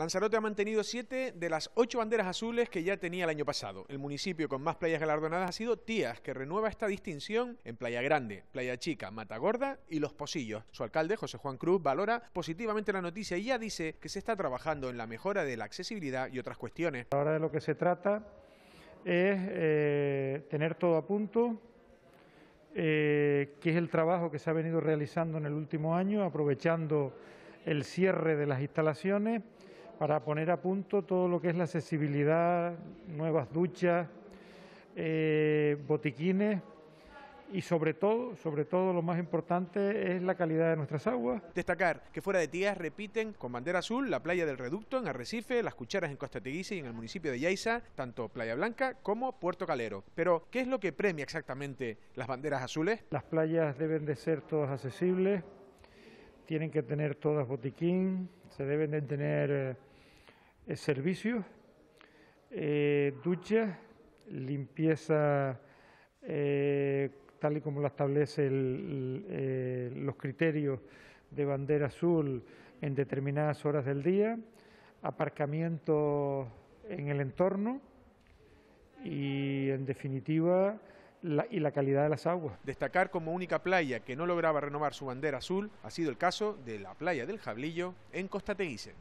Lanzarote ha mantenido siete de las ocho banderas azules que ya tenía el año pasado. El municipio con más playas galardonadas ha sido Tías, que renueva esta distinción en Playa Grande, Playa Chica, Matagorda y Los Posillos. Su alcalde, José Juan Cruz, valora positivamente la noticia y ya dice que se está trabajando en la mejora de la accesibilidad y otras cuestiones. Ahora de lo que se trata es eh, tener todo a punto, eh, que es el trabajo que se ha venido realizando en el último año, aprovechando el cierre de las instalaciones para poner a punto todo lo que es la accesibilidad, nuevas duchas, eh, botiquines y sobre todo, sobre todo lo más importante es la calidad de nuestras aguas. Destacar que fuera de Tías repiten con bandera azul la playa del Reducto en Arrecife, las Cucharas en Costa Teguise y en el municipio de Yaiza, tanto Playa Blanca como Puerto Calero. Pero, ¿qué es lo que premia exactamente las banderas azules? Las playas deben de ser todas accesibles, tienen que tener todas botiquín, se deben de tener eh, servicios, eh, duchas, limpieza eh, tal y como lo establece eh, los criterios de bandera azul en determinadas horas del día, aparcamiento en el entorno y, en definitiva, la, y la calidad de las aguas. Destacar como única playa que no lograba renovar su bandera azul ha sido el caso de la playa del Jablillo en Costa Teguise.